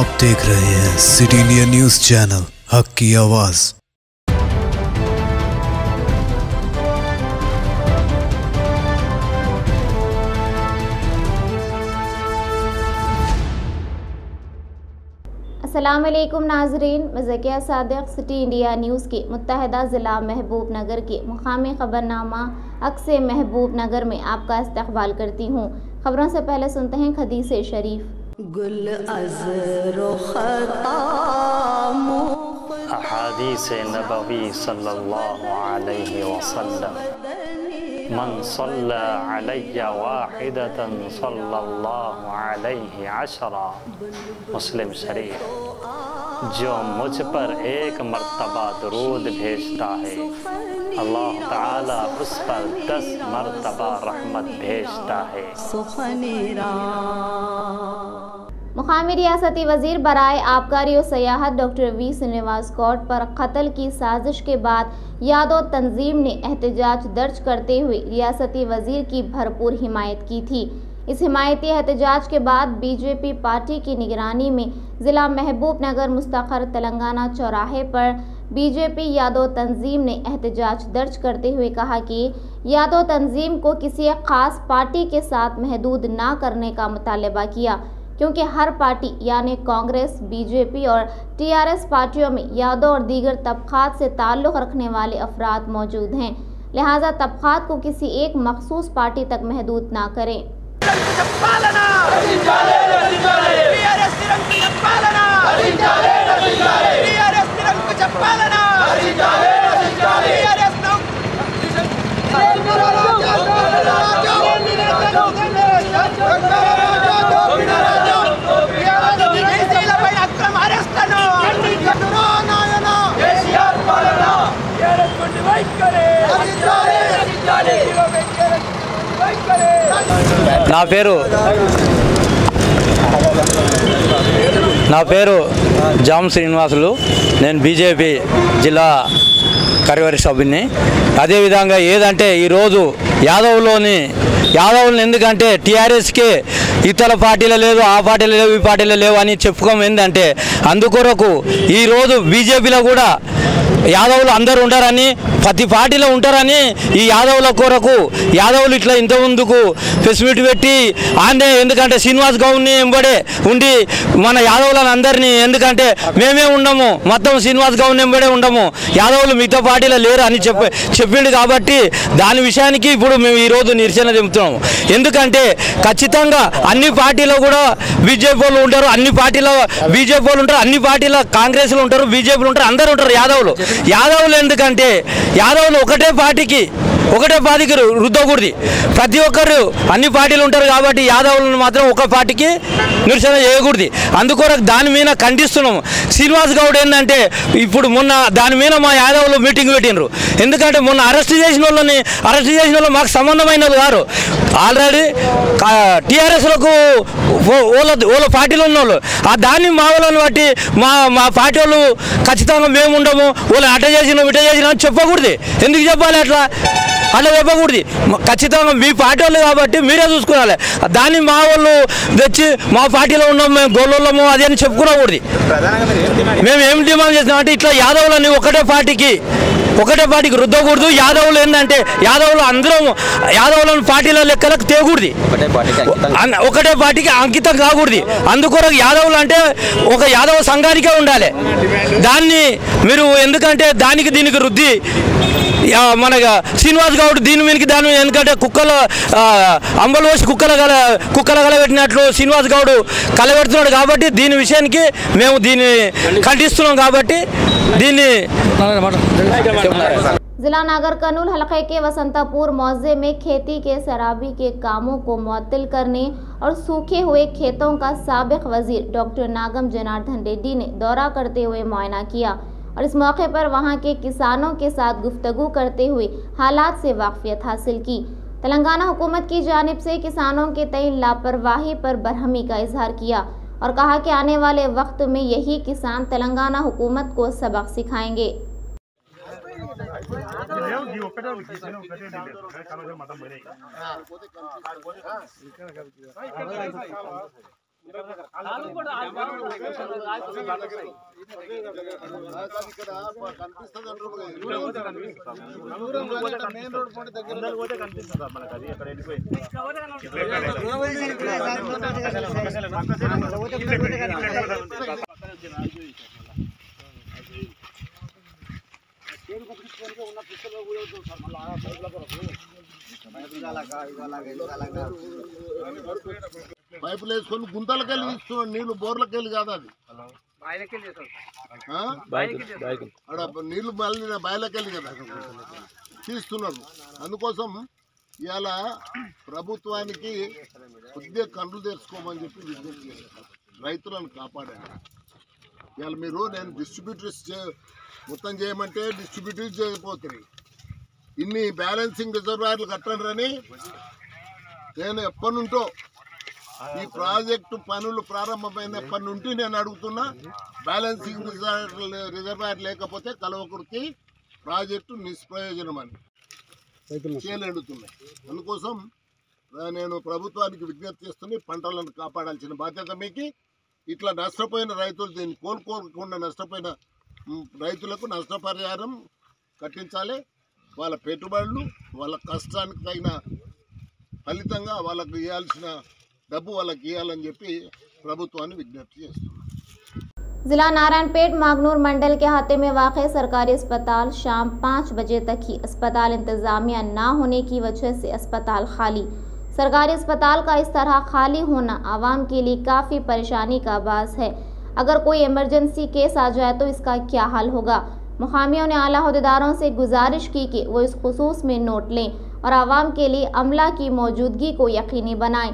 आप देख रहे हैं सिटी इंडिया न्यूज़ चैनल, हक की आवाज़। वालेकुम नाजरीन मज़किया सादिक, सिटी इंडिया न्यूज़ के मुतहदा ज़िला महबूब नगर के मुकामी ख़बरनामा अक्स महबूब नगर में आपका इस्तकबाल करती हूँ। खबरों से पहले सुनते हैं खदीस शरीफ। गुल अहादीस नबवी सल्लल्लाहु अलैहि वसल्लम। मन सल्ला अलैया वाहिदतन सल्लल्लाहु अलैहि अशरा। मुस्लिम शरीफ, जो मुझ पर एक मर्तबा दरूद भेजता है। अल्लाह ताला उस पर दस मर्तबा रहमत भेजता है। मुकामी रियासती वज़ीर बरए आबकारी और सयाहत डॉक्टर वी श्रीनिवास कौट पर कत्ल की साजिश के बाद यादव तंजीम ने एहतजाज दर्ज करते हुए रियासती वज़ीर की भरपूर हिमायत की थी। इस हिमायती एहतजाज के बाद बीजेपी पार्टी की निगरानी में ज़िला महबूब नगर मुस्तकर तेलंगाना चौराहे पर बीजेपी यादव तंजीम ने एहतजाज दर्ज करते हुए कहा कि यादव तंजीम को किसी एक ख़ास पार्टी के साथ महदूद ना करने का मुतालबा किया, क्योंकि हर पार्टी, यानी कांग्रेस, बीजेपी और टीआरएस पार्टियों में यादव और दीगर तबक़ात से ताल्लुक़ रखने वाले अफराद मौजूद हैं। लिहाजा तबक़ात को किसी एक मखसूस पार्टी तक महदूद ना करें। నా పేరు నా పేరు జామ్ శ్రీనివాసులు. నేను బీజేపీ జిల్లా కరివరి సభ్యుని. అదేవిధంగా ఏదంటే ఈరోజు యాదవ్లోని యాదవ్ని ఎందుకంటే టీఆర్ఎస్కి ఇతర పార్టీలు లేదు ఆ పార్టీలు లేవు ఈ పార్టీలు లేవు అని చెప్పుకోం ఏంటంటే అందుకొరకు ఈరోజు బీజేపీలో కూడా యాదవులు అందరూ ఉంటారని ప్రతి పార్టీలో ఉంటారని ఈ యాదవుల కొరకు యాదవులు ఇట్లా ఇంత ముందుకు ఫెసిలిటీ పెట్టి ఆనే ఎందుకంటే శ్రీనివాస్ గౌడ్ని ఎంబడే ఉండి మన యాదవులను అందరినీ ఎందుకంటే మేమే ఉండము మొత్తం శ్రీనివాస్ గౌడ్ని ఎంబడే ఉండము. యాదవులు మిగతా పార్టీలో లేరు అని చెప్ప చెప్పిండు కాబట్టి దాని విషయానికి ఇప్పుడు మేము ఈరోజు నిరసన చెబుతున్నాము. ఎందుకంటే ఖచ్చితంగా అన్ని పార్టీలో కూడా బీజేపీ వాళ్ళు ఉంటారు అన్ని పార్టీలో బీజేపీ వాళ్ళు ఉంటారు అన్ని పార్టీలో కాంగ్రెస్లు ఉంటారు బీజేపీలు ఉంటారు అందరూ ఉంటారు యాదవులు. యాదవులు ఎందుకంటే యాదవులు ఒకటే పార్టీకి ఒకటే పార్టీకి రుద్దకూడదు. ప్రతి ఒక్కరు అన్ని పార్టీలు ఉంటారు కాబట్టి యాదవులను మాత్రం ఒక పార్టీకి నిరసన చేయకూడదు. అందుకొరకు దాని మీద ఖండిస్తున్నాము శ్రీనివాస్ గౌడ్ ఏంటంటే ఇప్పుడు మొన్న దాని మీద మా యాదవులు మీటింగ్ పెట్టినరు ఎందుకంటే మొన్న అరెస్ట్ చేసిన వాళ్ళని అరెస్ట్ చేసిన వాళ్ళు మాకు సంబంధమైన వారు ఆల్రెడీ టీఆర్ఎస్లకు వాళ్ళ వాళ్ళ పార్టీలో ఉన్న వాళ్ళు. ఆ దాన్ని మా వాళ్ళని బట్టి మా మా పార్టీ వాళ్ళు ఖచ్చితంగా మేము ఉండము వాళ్ళు అట చేసినాం ఇట చేసినాం చెప్పకూడదు. ఎందుకు చెప్పాలి అట్లా? అట్లా చెప్పకూడదు. ఖచ్చితంగా మీ పార్టీ వాళ్ళు కాబట్టి మీరే చూసుకోవాలి దాన్ని మా వాళ్ళు తెచ్చి మా పార్టీలో ఉన్నాం మేము గోళ్ళము అది అని చెప్పుకోకూడదు మేము ఏం డిమాండ్ చేసినాం అంటే ఇట్లా యాదవులని ఒకటే పార్టీకి ఒకటే పార్టీకి రుద్దకూడదు. యాదవులు ఏంటంటే యాదవులు అందరం యాదవులను పార్టీల లెక్కలకు తేకూడదు. ఒకటే పార్టీకి అంకితం కాకూడదు. అందుకొరకు యాదవులు అంటే ఒక యాదవ సంఘానికే ఉండాలి. దాన్ని మీరు ఎందుకంటే దానికి దీనికి రుద్ది ఆ, మన శ్రీనివాస్ గౌడ్ దీని మీదకి దాని మీద ఎందుకంటే కుక్కల ఆ, అంబలు పోసి కుక్కల గల కుక్కల కలబెట్టినట్లు శ్రీనివాస్ గౌడ్ కలబెడుతున్నాడు కాబట్టి దీని విషయానికి మేము దీన్ని ఖండిస్తున్నాం కాబట్టి దీన్ని जिला नागर कर्नूल हलके के वसंतापुर मौजे में खेती के शराबी के कामों को मुअत्तल करने और सूखे हुए खेतों का सबक वजीर डॉक्टर नागम जनार्दन रेड्डी ने दौरा करते हुए मुआयना किया और इस मौके पर वहाँ के किसानों के साथ गुफ्तगू करते हुए हालात से वाकफियत हासिल की। तेलंगाना हुकूमत की जानिब से किसानों के तय लापरवाही पर बरहमी का इजहार किया और कहा कि आने वाले वक्त में यही किसान तेलंगाना हुकूमत को सबक सिखाएँगे। మెయిన్ రోడ్ పాయింట్ దగ్గర పోతే కనిపిస్తుందా మనకు అది అక్కడ ఉన్న పిస్తల్లో కూడా సార్ మళ్ళీ ఇదలాగా ఇదలాగా ఇదలాగా పైపులు వేసుకొని గుంతలకి వెళ్ళి తీస్తున్నాడు. నీళ్ళు బోర్లకి వెళ్ళి కాదు అది. అక్కడ నీళ్ళు మళ్ళీ బయలకి వెళ్ళి కదా. తీస్తున్నారు అందుకోసం ఇవాళ ప్రభుత్వానికి కొద్దిగా కండ్లు తెరుచుకోమని చెప్పి విజ్ఞప్తి రైతులను కాపాడాలి ఇవాళ మీరు నేను డిస్ట్రిబ్యూటర్స్ చే- మొత్తం చేయమంటే డిస్ట్రిబ్యూటర్స్ చేయకపోతుంది ఇన్ని బ్యాలెన్సింగ్ రిజర్వాయర్లు కట్టండి నేను ఎప్పటి నుంటో ఈ ప్రాజెక్టు పనులు ప్రారంభమైనప్పటి నుండి నేను అడుగుతున్నా బ్యాలెన్సింగ్ రిజర్వ్ రిజర్వాయర్ లేకపోతే కలవకుడికి ప్రాజెక్టు నిష్ప్రయోజనం అని చేయలేడుతున్నాయి అందుకోసం నేను ప్రభుత్వానికి విజ్ఞప్తి చేస్తున్నా ఈ పంటలను కాపాడాల్సిన బాధ్యత మీకు. ఇట్లా నష్టపోయిన రైతులు దీన్ని కోలుకోకుండా నష్టపోయిన రైతులకు నష్టపరిహారం కట్టించాలి. వాళ్ళ పెట్టుబడులు వాళ్ళ కష్టానికి తగిన ఫలితంగా వాళ్ళకు ఇవ్వాల్సిన డబ్బు వాళ్ళకి ఇవ్వాలని చెప్పి ప్రభుత్వాన్ని విజ్ఞప్తి చేస్తున్నాను जिला नारायणपेट मागनूर मंडल के हाथे में वाक़ सरकारी अस्पताल शाम पाँच बजे तक ही अस्पताल इंतज़ामिया ना होने की वजह से अस्पताल खाली सरकारी अस्पताल का इस तरह खाली होना आवाम के लिए काफ़ी परेशानी का बास है अगर कोई इमरजेंसी केस आ जाए तो इसका क्या हल होगा मुकामियों ने आला अहदेदारों से गुजारिश की कि वो इस खसूस में नोट लें और आवाम के लिए अमला की मौजूदगी को यकीनी बनाएं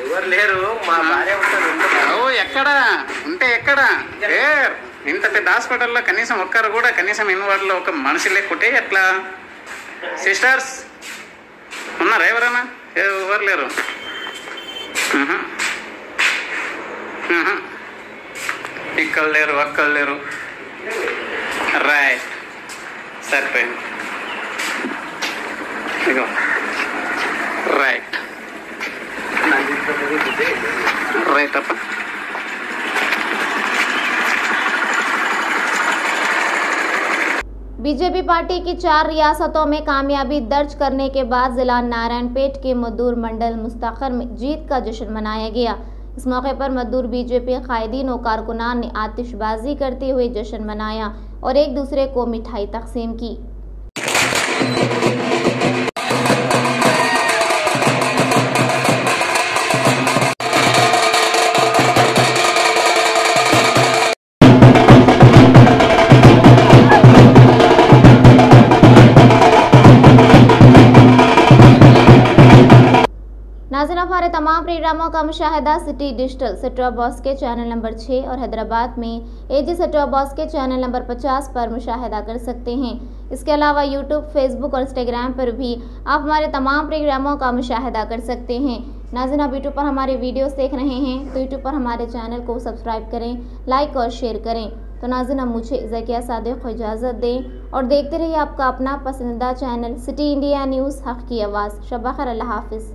ఎవరు లేరు మా భార్య ఎక్కడ? ఉంటే ఎక్కడ? ఇంత పెద్ద హాస్పిటల్లో కనీసం ఒక్కరు కూడా కనీసం ఇన్వార్డ్లో ఒక మనిషి లేకుంటే ఎట్లా? సిస్టర్స్ ఉన్నారా ఎవరైనా? ఎవరు లేరు. ఇక్కడ లేరు అక్కడ లేరు. రైట్. సరిపోయింది. पार्टी की चार रियासतों में कामयाबी दर्ज करने के बाद जिला नारायणपेट के मदूर मंडल मुस्तखर में जीत का जश्न मनाया गया। इस मौके पर मदूर बीजेपी कायदीन और कारकुनान ने आतिशबाजी करते हुए जश्न मनाया और एक दूसरे को मिठाई तकसीम की। तमाम का मुशाहिदा City digital set top box के चैनल नंबर 6 और हैदराबाद में एजी सेटॉप बॉक्स के चैनल नंबर 50 पर मुशाहिदा कर सकते हैं। इसके अलावा यूट्यूब, फेसबुक और इंस्टाग्राम पर भी आप हमारे तमाम प्रोग्रामों का मुशाहिदा कर सकते हैं। नाजिन, आप यूट्यूब पर हमारे वीडियोस देख रहे हैं तो यूट्यूब पर हमारे चैनल को सब्सक्राइब करें, लाइक और शेयर करें। तो नाजिन अब मुझे जकिया सादिक को इजाज़त दें और देखते रहिए आपका अपना पसंदीदा चैनल सिटी इंडिया न्यूज़ हक़ की आवाज़। शबा खैर अल्लाह हाफिज़।